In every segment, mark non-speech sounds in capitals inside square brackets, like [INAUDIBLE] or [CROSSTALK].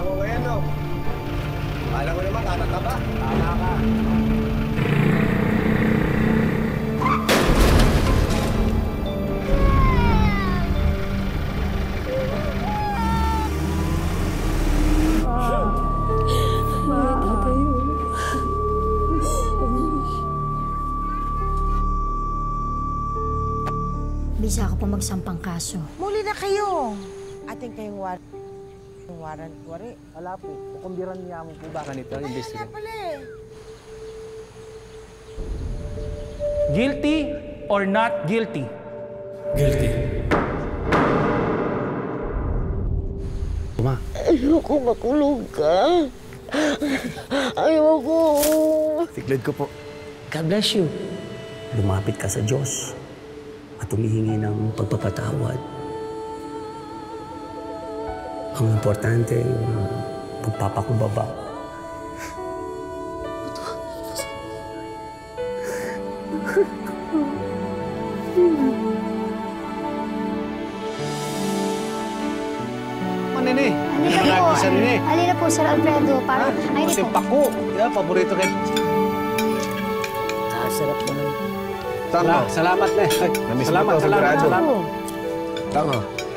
Nadali pa ako ngayon, no? Kala ko naman, tatataba. Tama ka. Bisa ako pa magsampang kaso. Muli na kayo. Ating kayong war warrant wari. Wala po. Kukumbiran niya mo po ba kanito? Ay, Investigate. na pala eh. Guilty or not guilty? Tuma, Ayoko makulong ka. Ayoko. tiglid ko po. God bless you. lumapit ka sa Diyos at humihingi ng pagpapatawad. Ang importante, yung pagpapakumbaba. Manini. Halika po. Isa rin eh. Halika po, Sir Alfredo. Para, ay, Kasi dito. pako. Yan, paborito kayo. Ah, sarap naman. Tama. Salamat mo salamat, salamat, salamat. Tama.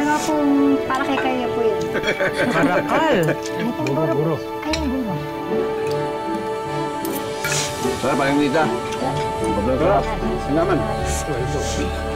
Ano pong para kay kanya po yun? [LAUGHS] Karakal! Buro, buro. Ay, yung buro. Sarap, ang nita. Sarap. Salamat. Salamat.